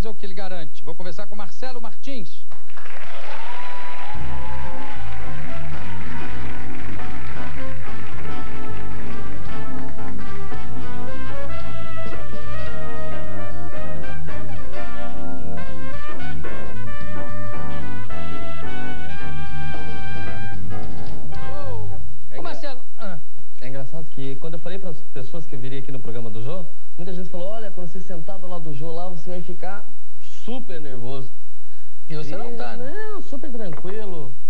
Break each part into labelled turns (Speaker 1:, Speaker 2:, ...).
Speaker 1: fazer o que ele garante. Vou conversar com Marcelo Martins. Marcelo, ah,
Speaker 2: É engraçado que quando eu falei para as pessoas que eu viria aqui no programa do Jô, muita gente falou, olha, quando você sentar do lado do Jô lá, você vai ficar super nervoso.
Speaker 1: e você não
Speaker 2: E,
Speaker 1: tá, né?
Speaker 2: Não, super tranquilo.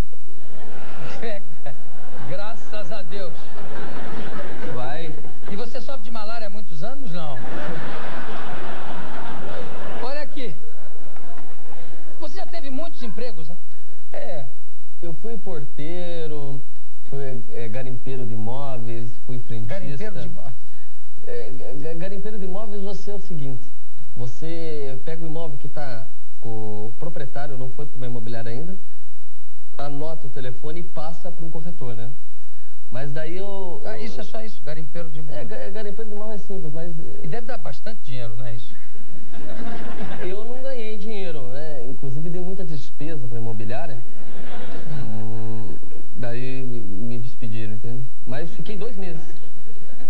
Speaker 1: É, Graças a Deus.
Speaker 2: Vai.
Speaker 1: E você sofre de malária há muitos anos? Não. Olha aqui. Você já teve muitos empregos, né?
Speaker 2: É, eu fui porteiro, fui é, garimpeiro de imóveis, fui frentista.
Speaker 1: Garimpeiro de...
Speaker 2: É, ga- garimpeiro de é o seguinte, você pega o imóvel que está, o proprietário não foi para uma imobiliária ainda, anota o telefone e passa para um corretor, né? Mas daí eu...
Speaker 1: Ah, isso é só isso, garimpeiro de
Speaker 2: É,
Speaker 1: imóvel.
Speaker 2: ga- garimpeiro de imóvel é simples, mas
Speaker 1: E deve dar bastante dinheiro, não é isso?
Speaker 2: eu não ganhei dinheiro, né? Inclusive dei muita despesa para imobiliária. Hum, daí me- me despediram, entende? Mas fiquei dois meses.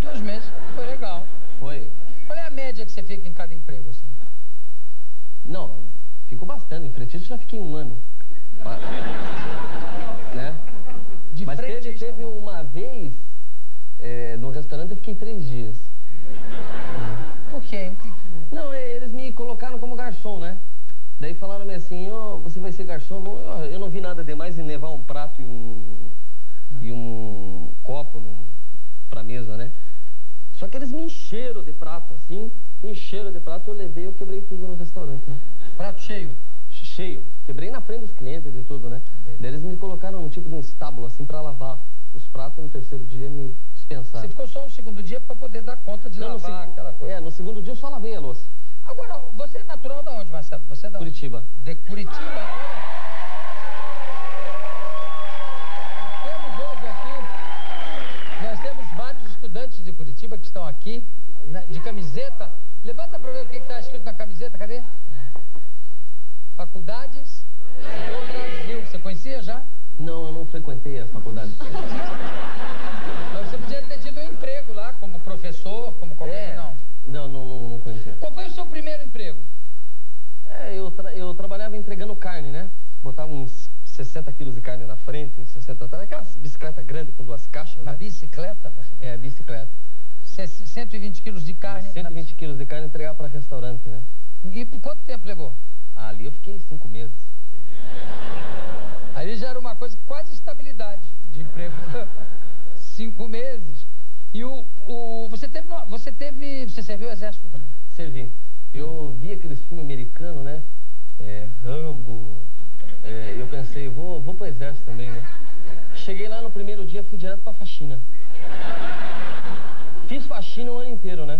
Speaker 1: Dois meses, foi legal.
Speaker 2: Foi.
Speaker 1: Qual é a média que você fica em cada emprego, assim?
Speaker 2: Não, ficou bastante. Em frentista já fiquei um ano. Né?
Speaker 1: De
Speaker 2: Mas teve, teve uma vez, é, no restaurante eu fiquei três dias.
Speaker 1: Por quê?
Speaker 2: Não, é, eles me colocaram como garçom, né? Daí falaram assim, ó, você vai ser garçom? Não, eu não vi nada demais em levar um prato e um, e um copo num, pra mesa, né? Só que eles me encheram de prato, assim, me encheram de prato, eu levei, eu quebrei tudo no restaurante, né?
Speaker 1: Prato cheio.
Speaker 2: cheio. Quebrei na frente dos clientes e tudo, né? Daí eles me colocaram num tipo de um estábulo, assim, pra lavar os pratos. No terceiro dia me dispensaram.
Speaker 1: Você ficou só o segundo dia para poder dar conta de
Speaker 2: Não, no
Speaker 1: lavar aquela coisa.
Speaker 2: É, no segundo dia eu só lavei a louça.
Speaker 1: Agora, você é natural de onde, Marcelo? Você é da onde?
Speaker 2: Curitiba.
Speaker 1: De Curitiba. Temos hoje aqui, nós temos vários estudantes de Curitiba que estão aqui, de camiseta. Levanta para ver o que está escrito na camiseta, cadê? Faculdades do Brasil. Você conhecia já?
Speaker 2: Não, eu não frequentei a faculdade.
Speaker 1: Mas você podia ter tido um emprego lá, como professor, como qualquer...
Speaker 2: É.
Speaker 1: Não.
Speaker 2: Não, não, não, não conhecia.
Speaker 1: Qual foi o seu primeiro emprego?
Speaker 2: É, eu, tra- eu trabalhava entregando carne, né? Botava uns 60 quilos de carne na frente, uns 60 atrás. Aquelas bicicletas grandes com duas caixas,
Speaker 1: Na
Speaker 2: né?
Speaker 1: bicicleta? Você...
Speaker 2: É, bicicleta.
Speaker 1: Cê- 120 quilos de carne. na
Speaker 2: 120 quilos de carne entregar para restaurante, né?
Speaker 1: E por quanto tempo levou?
Speaker 2: Ali eu fiquei cinco meses.
Speaker 1: Ali já era uma coisa, quase estabilidade de emprego. Cinco meses. E o, o você teve, uma- você teve, você serviu o exército também.
Speaker 2: Servi. Eu vi aqueles filmes americanos, né? É, Rambo. É, eu pensei, vou, vou pro exército também, né? Cheguei lá no primeiro dia, fui direto pra faxina. Fiz faxina o ano inteiro, né?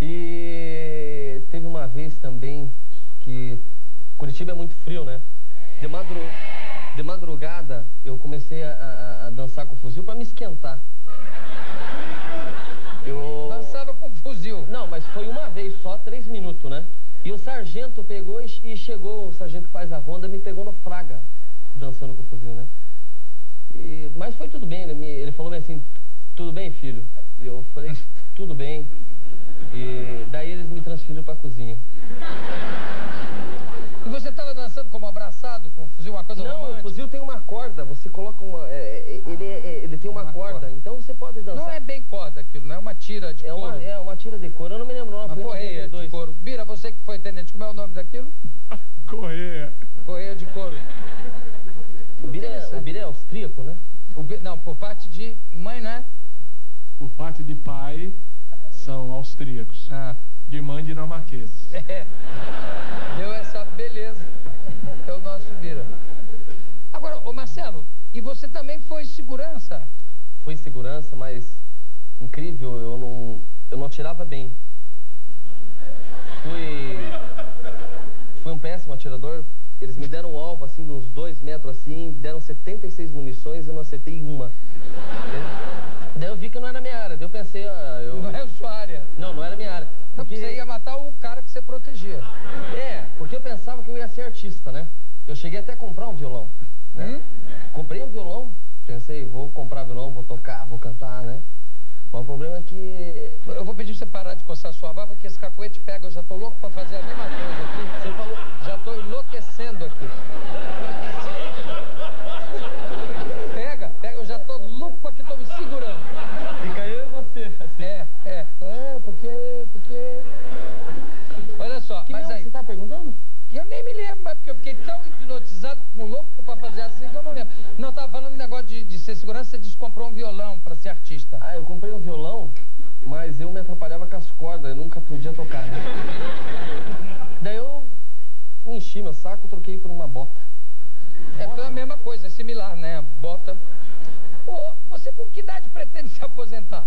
Speaker 2: E teve uma vez também que Curitiba é muito frio, né? De, madru... de madrugada eu comecei a, a- a dançar com o fuzil pra me esquentar. Eu...
Speaker 1: Dançava com fuzil.
Speaker 2: Não, mas foi uma vez só, três minutos, né? E o sargento pegou e, chegou, o sargento que faz a ronda me pegou no fraga, dançando com o fuzil, né? E- mas foi tudo bem, ele, me- ele falou assim, tudo bem, filho? E eu falei, tudo bem. E daí eles me transferiram pra cozinha.
Speaker 1: E você estava dançando como abraçado com o fuzil, uma coisa
Speaker 2: Não, o
Speaker 1: romântica?
Speaker 2: fuzil tem uma corda, você coloca uma. é, é, ele, é- ele tem uma,
Speaker 1: Uma
Speaker 2: corda,
Speaker 1: corda.
Speaker 2: então você pode dançar.
Speaker 1: Não é bem corda aquilo, não é uma tira de
Speaker 2: É
Speaker 1: couro.
Speaker 2: uma, é uma tira de couro, eu não me lembro, não,
Speaker 1: uma correia de
Speaker 2: 92.
Speaker 1: couro. Bira, você que foi tenente, como é o nome daquilo?
Speaker 3: Correia.
Speaker 1: Correia de couro.
Speaker 2: O Bira, é- o Bira é austríaco, né?
Speaker 1: O Bi- não, por parte de mãe, não é?
Speaker 3: Por parte de pai, são austríacos.
Speaker 1: Ah.
Speaker 3: De mãe, dinamarqueses.
Speaker 1: É. Deu essa beleza. É o nosso Bira. Agora, ô Marcelo, e você também foi segurança?
Speaker 2: Fui segurança, mas incrível, eu não, eu não atirava bem. Fui, fui um péssimo atirador. Eles me deram um alvo assim de uns dois metros assim, deram 76 munições e eu não acertei uma. Daí eu vi que não era minha área, daí eu pensei, ah, eu...
Speaker 1: Não é a sua área.
Speaker 2: Não, não era minha área. Porque...
Speaker 1: Você ia matar o cara que você protegia.
Speaker 2: É, porque eu pensava que eu ia ser artista, né? Eu cheguei até a comprar um violão, né?
Speaker 1: Hum?
Speaker 2: Comprei um violão, pensei, vou comprar violão, vou tocar, vou cantar, né? Mas o problema é que...
Speaker 1: Eu vou pedir pra você parar de coçar sua barba, porque esse cacuete pega. Eu já tô louco pra fazer a mesma coisa aqui.
Speaker 2: Você falou...
Speaker 1: Já tô enlouquecendo aqui. Pega, pega. Eu já tô louco aqui, tô me segurando.
Speaker 2: Fica eu e você, assim.
Speaker 1: É, é. É, porque... porque... Olha só,
Speaker 2: Que
Speaker 1: mas
Speaker 2: mesmo
Speaker 1: aí...
Speaker 2: você tá perguntando?
Speaker 1: Eu nem me lembro, mas porque eu fiquei tão hipnotizado, com louco pra fazer assim que eu não lembro. Não, eu tava falando um negócio de, de ser segurança, você disse comprou um violão pra ser artista.
Speaker 2: Ah, eu comprei um violão, mas eu me atrapalhava com as cordas, eu nunca podia tocar, né? Daí eu enchi meu saco, troquei por uma bota.
Speaker 1: É tudo a mesma coisa, é similar, né? Bota. Ô, você com que idade pretende se aposentar?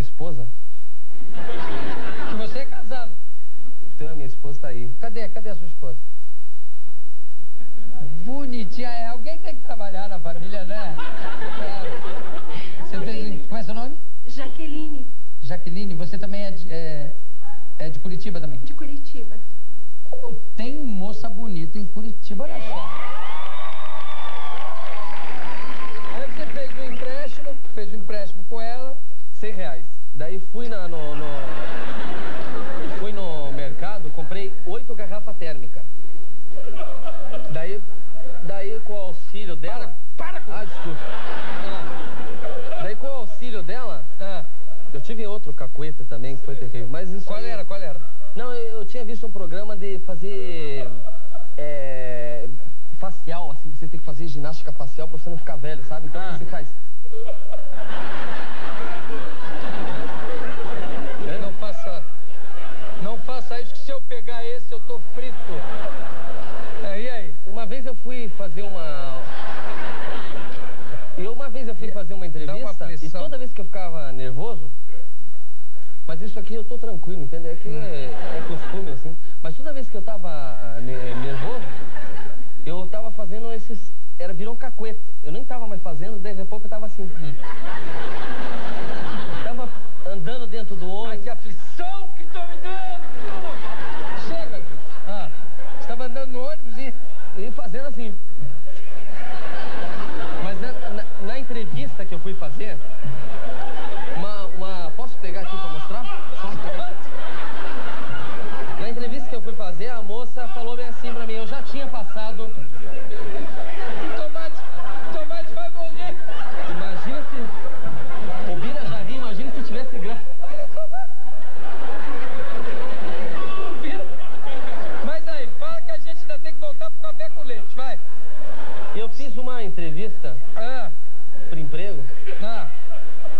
Speaker 2: minha esposa.
Speaker 1: E você é casado.
Speaker 2: Então a minha esposa tá aí.
Speaker 1: Cadê? Cadê a sua esposa? Bonitinha. É, alguém tem que trabalhar na família, né? Você tem... Como é seu nome?
Speaker 4: Jaqueline,
Speaker 1: Jaqueline. Você também é de, é, é de Curitiba também?
Speaker 4: de Curitiba.
Speaker 1: Como tem moça bonita em Curitiba, olha só. Aí você fez um empréstimo, fez um empréstimo com ela.
Speaker 2: 100 reais. Daí fui na, no, no- fui no mercado, comprei oito garrafas térmicas. Daí, daí com o auxílio dela...
Speaker 1: Para com
Speaker 2: Ah, desculpa. Daí com o auxílio dela,
Speaker 1: Ah,
Speaker 2: eu tive outro cacuete também, que foi terrível. Mas isso
Speaker 1: qual
Speaker 2: aí-
Speaker 1: era, qual era?
Speaker 2: Não, eu, eu tinha visto um programa de fazer é, facial, assim, você tem que fazer ginástica facial pra você não ficar velho, sabe? Então
Speaker 1: Ah.
Speaker 2: você faz.
Speaker 1: Não faça. Não faça isso, que se eu pegar esse, eu tô frito. É, e aí?
Speaker 2: Uma vez eu fui fazer uma. E uma vez eu fui fazer uma entrevista e
Speaker 1: aflição.
Speaker 2: toda vez que eu ficava nervoso, mas isso aqui eu tô tranquilo, entendeu? Aqui é, é costume, assim. Mas toda vez que eu tava ah, ne- nervoso, eu tava fazendo esses. Era, virou um cacuete. Eu nem tava mais fazendo, daí a pouco eu tava assim. Tava andando dentro do
Speaker 1: Ai,
Speaker 2: ônibus.
Speaker 1: que aflição que tô me dando! Chega aqui. Ah, você tava andando no ônibus e...
Speaker 2: E fazendo assim. Mas na, na- na entrevista que eu fui fazer, uma, uma- Posso pegar aqui pra mostrar? Posso pegar aqui? Na entrevista que eu fui fazer, a moça falou bem assim pra mim, eu já tinha passado.
Speaker 1: Tomate, tomate vai morrer!
Speaker 2: Imagina se. O Bira já ri, imagina se tivesse grana.
Speaker 1: Vira. Mas aí, fala que a gente ainda tem que voltar pro café com leite, vai.
Speaker 2: Eu fiz uma entrevista
Speaker 1: Ah,
Speaker 2: pro emprego.
Speaker 1: ah,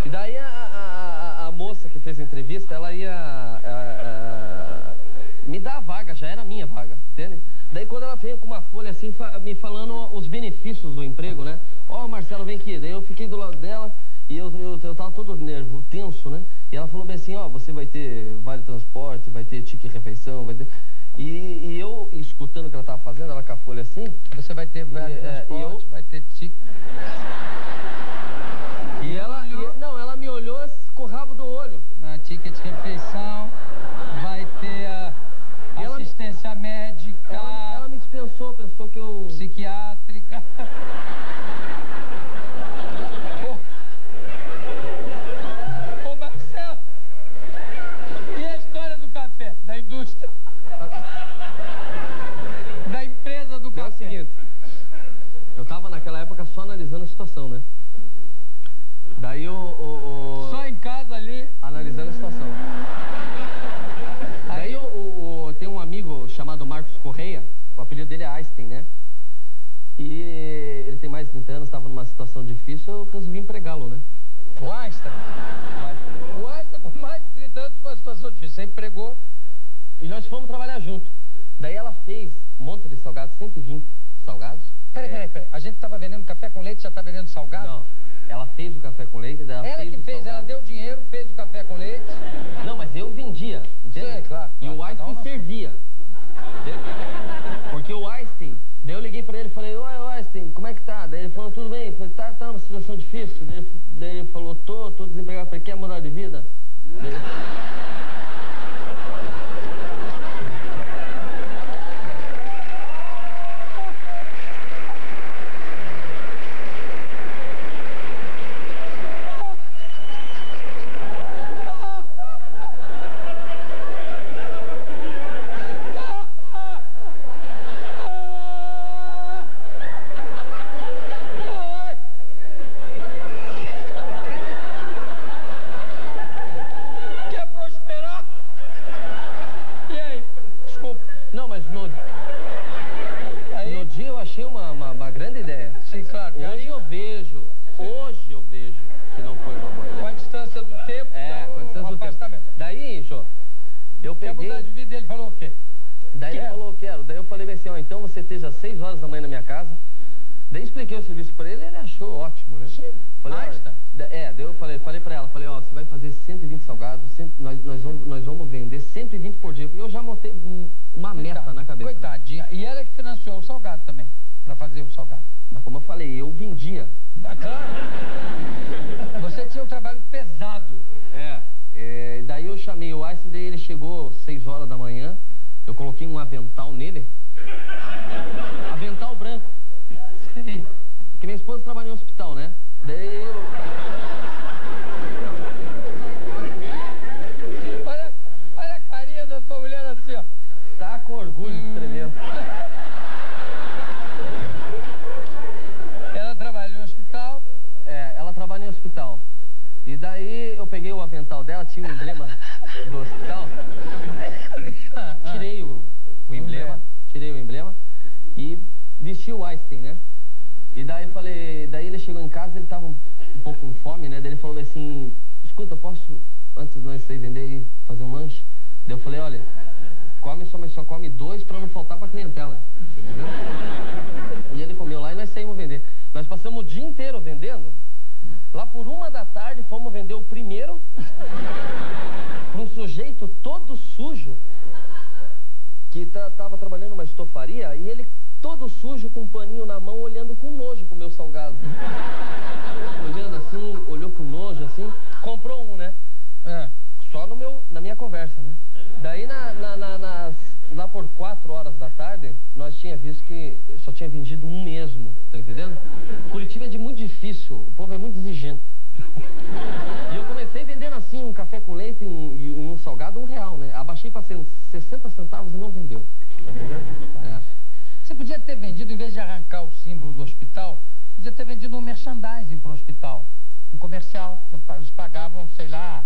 Speaker 2: E daí a, a- a- a moça que fez a entrevista, ela ia a- a- me dar a vaga, já era minha vaga, entende? Daí quando ela veio com uma folha assim, fa- me falando os benefícios do emprego, né? Ó, Marcelo, vem aqui. Daí eu fiquei do lado dela e eu, eu, eu tava todo nervo, tenso, né? E ela falou bem assim, ó, você vai ter vale transporte, vai ter tique refeição, vai ter... E, e eu, escutando o que ela tava fazendo, ela com a folha assim,
Speaker 1: você vai ter velho
Speaker 2: é, eu-
Speaker 1: vai ter tique.
Speaker 2: e ela... e- não, ela me olhou com o rabo do olho.
Speaker 1: Ah, ticket de refeição, vai ter ah,
Speaker 2: E ela-
Speaker 1: assistência médica,
Speaker 2: Ela, ela me dispensou, pensou que eu...
Speaker 1: psiquiátrica.
Speaker 2: só analisando a situação, né? Daí o, o, o-
Speaker 1: Só em casa ali.
Speaker 2: analisando a situação. Daí o, o- tem um amigo chamado Marcos Correia, o apelido dele é Einstein, né? E ele tem mais de 30 anos, estava numa situação difícil, eu resolvi empregá-lo, né?
Speaker 1: O Einstein. O Einstein, com mais de 30 anos, uma situação difícil. Você empregou.
Speaker 2: E nós fomos trabalhar junto. Daí ela fez um monte de salgados, 120 salgados.
Speaker 1: Peraí, peraí, peraí. A gente tava vendendo café com leite, já tá vendendo salgado?
Speaker 2: Não, ela fez o café com leite, daí ela,
Speaker 1: Ela
Speaker 2: fez
Speaker 1: que
Speaker 2: o
Speaker 1: fez, ela
Speaker 2: salgado.
Speaker 1: deu dinheiro, fez o café com leite.
Speaker 2: Não, mas eu vendia, entende?
Speaker 1: Sei, claro,
Speaker 2: E
Speaker 1: claro,
Speaker 2: o
Speaker 1: cada
Speaker 2: Einstein
Speaker 1: na-
Speaker 2: servia. entende? Porque o Einstein, daí eu liguei pra ele e falei, oi Einstein, como é que tá? Daí ele falou, tudo bem. Eu falei, tá, tá numa situação difícil? Daí ele, daí ele falou, tô, tô desempregado. Eu falei, quer mudar de vida? Daí ele-
Speaker 1: Quer prosperar? E aí? Desculpa.
Speaker 2: Não, mas no,
Speaker 1: Aí,
Speaker 2: no dia eu achei uma, uma, uma grande ideia.
Speaker 1: sim, claro. E
Speaker 2: Hoje
Speaker 1: aí,
Speaker 2: eu vejo, hoje eu vejo que não foi uma boa
Speaker 1: com
Speaker 2: ideia.
Speaker 1: a distância do tempo,
Speaker 2: É,
Speaker 1: dá
Speaker 2: com a
Speaker 1: um
Speaker 2: distância do tempo.
Speaker 1: afastamento.
Speaker 2: Daí, Jô, eu
Speaker 1: Quer
Speaker 2: peguei...
Speaker 1: mudar de vida? Ele falou o quê?
Speaker 2: Daí ele
Speaker 1: Quero.
Speaker 2: falou, quero. Daí eu falei bem assim, ó, então você esteja às 6 horas da manhã na minha casa. Daí expliquei o serviço pra ele, ele achou ótimo, né?
Speaker 1: Sim.
Speaker 2: Falei, ó,
Speaker 1: Einstein.
Speaker 2: da- é, daí eu falei, falei pra ela, falei, ó, você vai fazer 120 salgados, cento- nós, nós, vamos, nós vamos vender 120 por dia. E eu já montei um- uma meta
Speaker 1: Coitada,
Speaker 2: na cabeça. né?
Speaker 1: Coitadinha. E ela que financiou o salgado também, pra fazer o salgado.
Speaker 2: Mas como eu falei, eu vendia.
Speaker 1: Ah, claro. Você tinha um trabalho pesado.
Speaker 2: É, é, daí eu chamei o Einstein, daí ele chegou 6 horas da manhã, eu coloquei um avental nele. Avental branco.
Speaker 1: Sim.
Speaker 2: Porque minha esposa trabalha em hospital, né? Daí eu...
Speaker 1: Olha, olha a carinha da sua mulher assim, ó.
Speaker 2: Tá com orgulho
Speaker 1: Hum.
Speaker 2: tremendo.
Speaker 1: Ela trabalha no hospital.
Speaker 2: É, ela trabalha em hospital. E daí eu peguei o avental dela, tinha o emblema do hospital. Tirei o, o emblema, tirei o emblema e vesti o Einstein, né? E daí falei, daí ele chegou em casa, ele tava um, um pouco com fome, né? Daí ele falou assim, escuta, posso, antes de nós seis vender e fazer um lanche? Daí eu falei, olha, come só, mas só come dois pra não faltar pra clientela. Entendeu? E ele comeu lá e nós saímos vender. Nós passamos o dia inteiro vendendo. Lá por uma da tarde fomos vender o primeiro para um sujeito todo sujo que tá, tava trabalhando numa estofaria e ele todo sujo com um paninho na mão olhando com nojo pro meu salgado. olhando assim, olhou com nojo assim, comprou um, né?
Speaker 1: É.
Speaker 2: Só no meu, na minha conversa, né? Daí na, na- na- nas- lá por quatro horas da tarde, nós tinha visto que só tinha vendido um mesmo, tá entendendo? Curitiba é de muito difícil, o povo é muito exigente. E eu comecei vendendo assim, um café com leite e um, e um salgado, um real, né? Abaixei para 60 centavos e não vendeu. Tá? É.
Speaker 1: Você podia ter vendido, em vez de arrancar o símbolo do hospital, podia ter vendido um merchandising para o hospital. Um comercial. Eles pagavam, sei lá,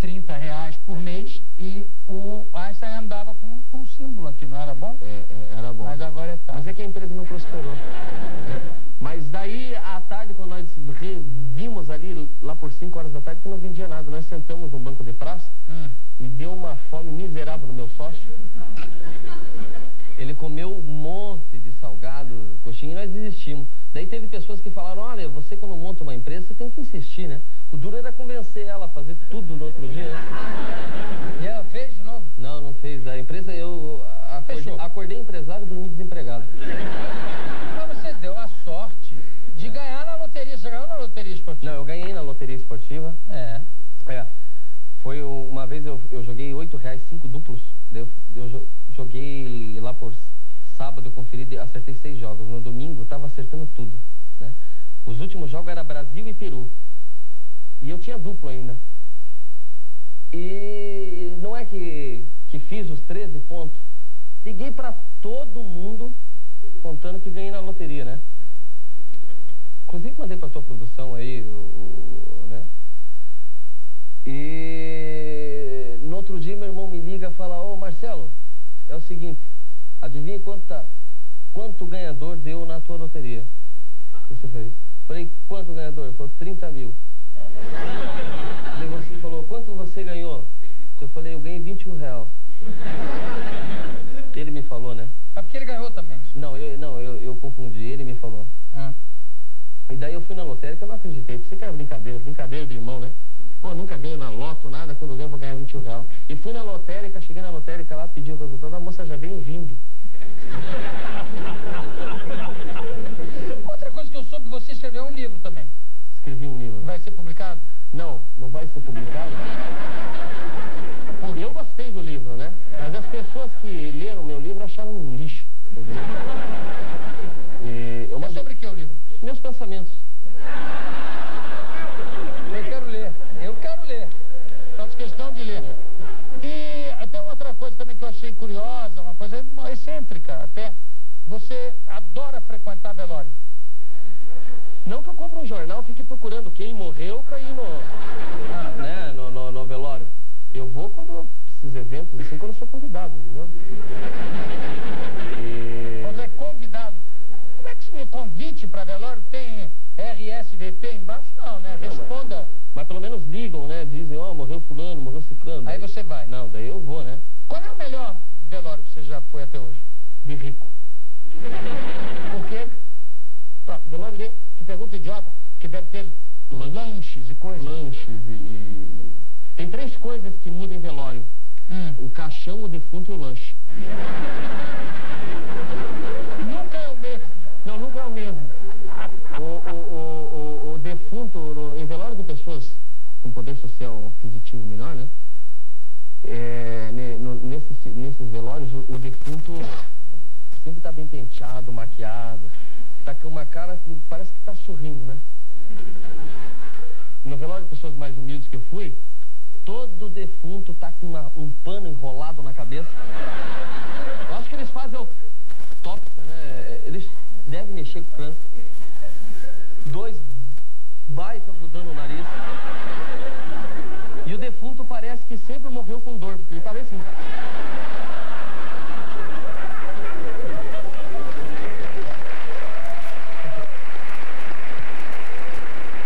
Speaker 1: 30 reais por mês e o Einstein andava com, com um símbolo aqui, não era bom?
Speaker 2: É, é, era bom.
Speaker 1: Mas agora é tarde.
Speaker 2: Mas é que a empresa não prosperou. Mas daí, à tarde, quando nós vimos ali, lá por 5 horas da tarde, que não vendia nada. Nós sentamos no banco de praça
Speaker 1: Hum.
Speaker 2: e deu uma fome miserável no meu sócio. Ele comeu um monte de salgado, coxinha, e nós desistimos. Daí teve pessoas que falaram, olha, você quando monta uma empresa, você tem que insistir, né? O duro era convencer ela a fazer tudo no outro dia, né?
Speaker 1: E ela fez de novo?
Speaker 2: Não, não fez. A empresa, eu acordei, acordei empresário e dormi desempregado.
Speaker 1: Mas você deu a sorte de ganhar na loteria. Você ganhou na loteria esportiva?
Speaker 2: Não, eu ganhei na loteria esportiva.
Speaker 1: É.
Speaker 2: É. Foi uma vez eu, eu joguei oito reais, cinco duplos. Eu, eu jo- joguei lá por sábado, eu conferi, acertei seis jogos. No domingo, eu tava acertando tudo, né? Os últimos jogos era Brasil e Peru. E eu tinha duplo ainda. E não é que, que fiz os 13 pontos. Liguei pra todo mundo contando que ganhei na loteria, né? Inclusive mandei pra tua produção aí, o, o- né? E no outro dia meu irmão me liga e fala, ô Marcelo, é o seguinte, adivinha quanto tá, quanto o ganhador deu na tua loteria? Você fez? Falei, quanto o ganhador? Ele falou, 30 mil. Daí você falou, quanto você ganhou? Eu falei, eu ganhei 21 real. Ele me falou, né?
Speaker 5: É porque ele ganhou também.
Speaker 2: Não, eu, não, eu, eu confundi, ele me falou.
Speaker 5: Ah.
Speaker 2: E daí eu fui na lotérica eu não acreditei. Pensei que era brincadeira, brincadeira de irmão, né? Pô, nunca ganho na loto, nada, quando eu ganho eu vou ganhar 21 real. E fui na lotérica, cheguei na lotérica lá, pedi o resultado, a moça já veio rindo.
Speaker 5: Outra coisa que eu soube, você escreveu um livro também.
Speaker 2: Escrevi um livro.
Speaker 5: Vai ser publicado?
Speaker 2: Não, não vai ser publicado. Porque eu gostei do livro, né? Mas as pessoas que leram meu livro acharam um lixo. Entendeu? Meus pensamentos.
Speaker 5: Eu quero ler. Eu quero ler. Faço questão de ler. E até outra coisa também que eu achei curiosa, uma coisa excêntrica até. Você adora frequentar velório.
Speaker 2: Não que eu compre um jornal fique procurando quem morreu pra ir no,
Speaker 5: Ah,
Speaker 2: né, no, no, no velório. Eu vou quando esses eventos, assim, quando eu sou convidado, entendeu?
Speaker 5: Para velório tem RSVP embaixo? Não, né? Responda.
Speaker 2: Mas pelo menos ligam, né? Dizem, ó, morreu fulano, morreu ciclano.
Speaker 5: Aí você vai.
Speaker 2: Não, daí eu vou, né?
Speaker 5: Qual é o melhor velório que você já foi até hoje?
Speaker 2: De rico.
Speaker 5: Por quê? Tá, velório de... Que pergunta idiota. Que deve ter lanches e coisas.
Speaker 2: Lanches e, e- Tem três coisas que mudam em velório.
Speaker 5: Hum.
Speaker 2: O caixão, o defunto e o lanche.
Speaker 5: Nunca é o mesmo.
Speaker 2: Não, nunca é o mesmo. O, o, o, o, o defunto, no- em velório de pessoas com poder social aquisitivo menor, né? É, no- nesses, nesses velórios, o, o defunto sempre tá bem penteado, maquiado. Tá com uma cara que parece que tá sorrindo, né? No velório de pessoas mais humildes que eu fui, todo defunto tá com uma- um pano enrolado na cabeça. Eu acho que eles fazem autópsia, né? Eles devem mexer com o crânio. Dois baita algodão no nariz. E o defunto parece que sempre morreu com dor, porque ele tava assim.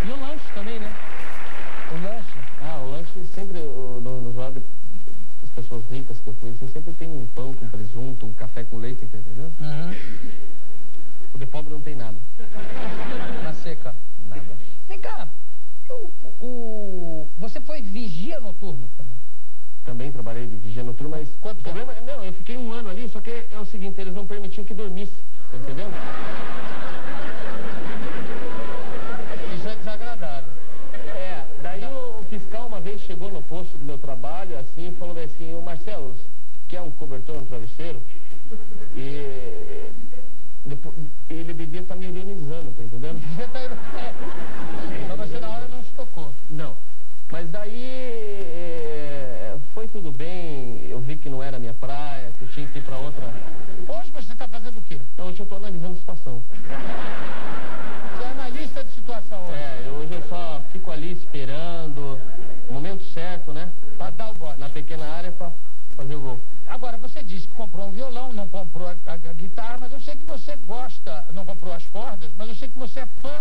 Speaker 2: E o lanche também, né?
Speaker 5: O lanche.
Speaker 2: Ah, o lanche sempre, o- no, no das pessoas ricas que eu fui, assim, sempre tem um pão com presunto, um café com leite, tá entendendo?
Speaker 5: Uhum.
Speaker 2: O de pobre não tem nada.
Speaker 5: Na seca.
Speaker 2: Nada.
Speaker 5: Vem cá. O, o- você foi vigia noturno também.
Speaker 2: Também trabalhei de vigia noturno, mas
Speaker 5: Quanto
Speaker 2: o problema é, não, eu fiquei um ano ali, só que é o seguinte, eles não permitiam que dormisse, tá entendendo?
Speaker 5: Isso é desagradável.
Speaker 2: É, daí o fiscal uma vez chegou no posto do meu trabalho, assim, e falou assim, ô Marcelo, quer um cobertor no travesseiro? E depois, ele devia estar me ironizando, tá entendendo?
Speaker 5: Tá indo... é. Mas você na hora não se tocou.
Speaker 2: Não. Mas daí é, foi tudo bem, eu vi que não era minha praia, que eu tinha que ir pra outra.
Speaker 5: Hoje você está fazendo o quê?
Speaker 2: Então hoje eu tô analisando a situação.
Speaker 5: Você é analista de situação hoje.
Speaker 2: É, hoje eu só fico ali esperando momento certo, né?
Speaker 5: Para dar o bote.
Speaker 2: Na pequena área pra fazer o gol.
Speaker 5: Agora, você disse que comprou um violão, não comprou a, a- a guitarra, mas eu sei que você gosta, não comprou as cordas, mas eu sei que você é fã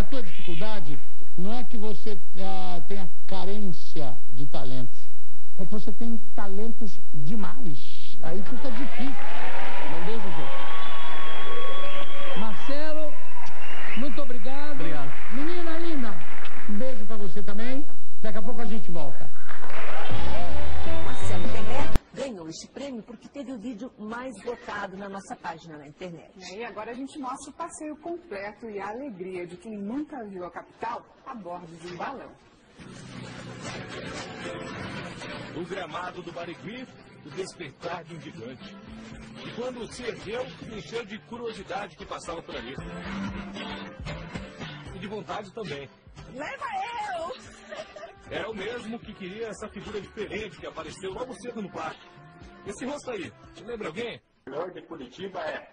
Speaker 1: A tua dificuldade não é que você ah, tenha carência de talentos, é que você tem talentos demais. Aí fica difícil.
Speaker 4: Este prêmio porque teve o vídeo mais votado na nossa página na internet.
Speaker 6: E agora a gente mostra o passeio completo e a alegria de quem nunca viu a capital a bordo de um balão.
Speaker 7: No gramado do Barigui, o despertar de um gigante. E quando se ergueu, encheu de curiosidade que passava por ali. E de vontade também.
Speaker 4: Leva eu!
Speaker 7: Era o mesmo que queria essa figura diferente que apareceu logo cedo no parque. Esse rosto aí, te lembra alguém? O melhor de Curitiba é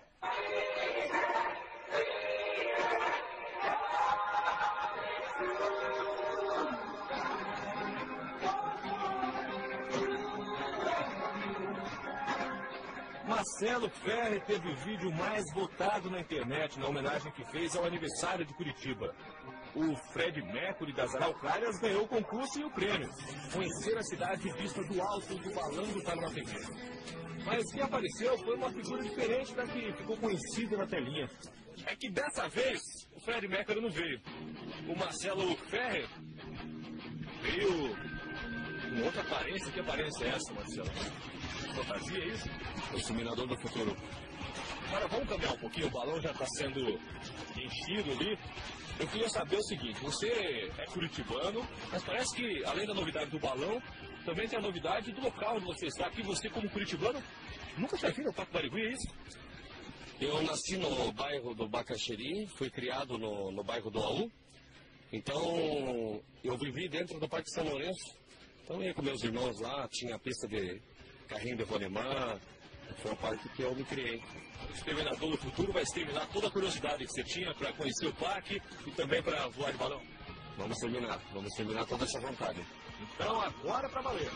Speaker 7: Marcelo Ferri teve o vídeo mais votado na internet na homenagem que fez ao aniversário de Curitiba. O Fred Mercury das Araucárias ganhou o concurso e o prêmio. Conhecer a cidade vista do alto do balão do TV. Mas quem apareceu foi uma figura diferente da que ficou conhecida na telinha. É que dessa vez o Fred Mercury não veio. O Marcelo Ferrer veio com outra aparência. Que aparência é essa, Marcelo? Fantasia, é isso? O Exterminador do Futuro. Agora vamos cambiar um pouquinho, o balão já está sendo enchido ali. Eu queria saber o seguinte, você é curitibano, mas parece que além da novidade do balão, também tem a novidade do local onde você está aqui. Você como curitibano, nunca tinha vindo ao Parque Barigui, é isso?
Speaker 8: Eu nasci no bairro do Bacaxeri, fui criado no, no bairro do Aú. Então, eu vivi dentro do Parque São Lourenço. Então, ia com meus irmãos lá, tinha a pista de carrinho de rolemã. Foi um parque que eu me criei.
Speaker 7: O Exterminador do Futuro vai exterminar toda a curiosidade que você tinha para conhecer o parque e também para voar de balão.
Speaker 8: Vamos terminar, vamos terminar toda essa vontade.
Speaker 7: Então agora para valer.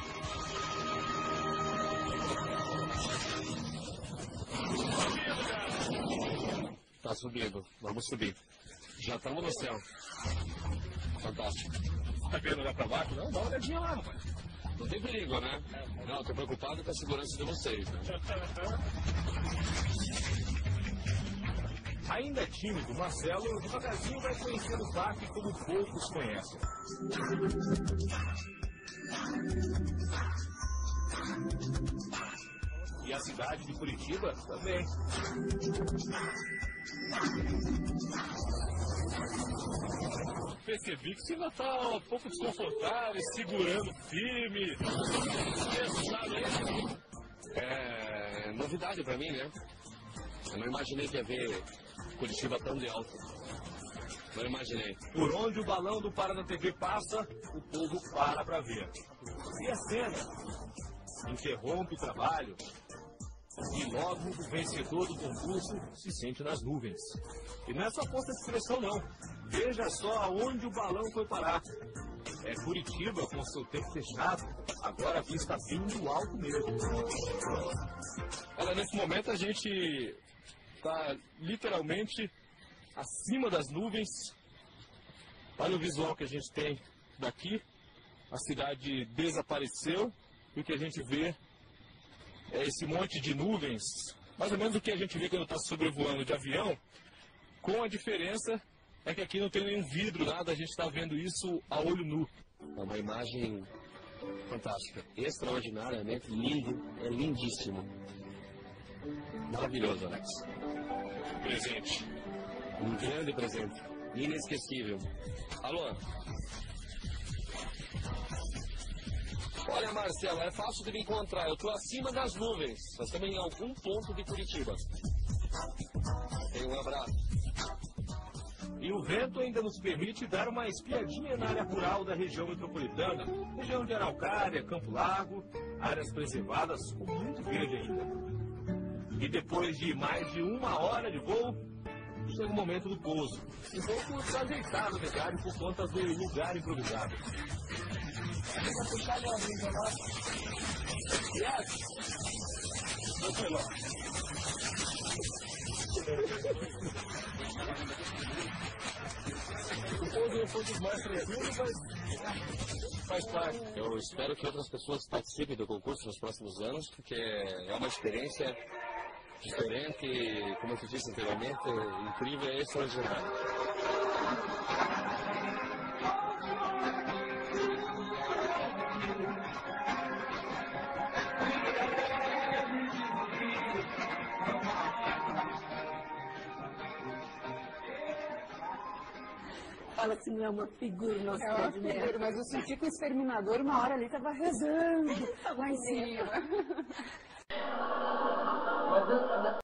Speaker 8: Tá subindo, vamos subir. Já estamos no céu. Fantástico.
Speaker 7: Tá vendo olhar para baixo? Não, dá uma olhadinha lá, rapaz.
Speaker 8: Não tem perigo, né? Não, tô preocupado com a segurança de vocês. Né?
Speaker 7: Ainda tímido, Marcelo devagarzinho vai conhecendo o parque como poucos conhecem. E a cidade de Curitiba também. Percebi que você ainda está um pouco desconfortável, segurando firme. Pensado aí.
Speaker 8: É novidade pra mim, né? Eu não imaginei que ia ver Curitiba tão de alto. Não imaginei.
Speaker 7: Por onde o balão do Paraná TV passa, o povo para para ver. E a cena? Interrompe o trabalho. E logo o vencedor do concurso se sente nas nuvens. E não é só força de expressão, não. Veja só aonde o balão foi parar. É Curitiba com seu tempo fechado. Agora a vista vindo alto mesmo. Olha, nesse momento a gente está literalmente acima das nuvens. Olha o visual que a gente tem daqui. A cidade desapareceu e o que a gente vê esse monte de nuvens, mais ou menos o que a gente vê quando está sobrevoando de avião, com a diferença é que aqui não tem nenhum vidro, nada, a gente está vendo isso a olho nu.
Speaker 8: É uma imagem fantástica, extraordinariamente lindo, é lindíssimo. Maravilhoso, Alex.
Speaker 7: Presente.
Speaker 8: Um grande presente, inesquecível. Alô? Olha, Marcelo, é fácil de me encontrar. Eu estou acima das nuvens. Nós estamos em algum ponto de Curitiba. Tem um abraço.
Speaker 7: E o vento ainda nos permite dar uma espiadinha na área rural da região metropolitana, região de Araucária, Campo Largo, áreas preservadas com muito verde ainda. E depois de mais de uma hora de voo, chega o momento do pouso. Um pouco desajeitado, verdade, por conta do lugar improvisado.
Speaker 8: Eu espero que outras pessoas participem do concurso nos próximos anos, porque é uma experiência diferente, como eu disse anteriormente, incrível e extraordinária.
Speaker 4: Fala que não é uma figura no nosso
Speaker 6: É uma figura, mas eu senti que o exterminador uma hora ali tava rezando lá em cima.
Speaker 9: Mas,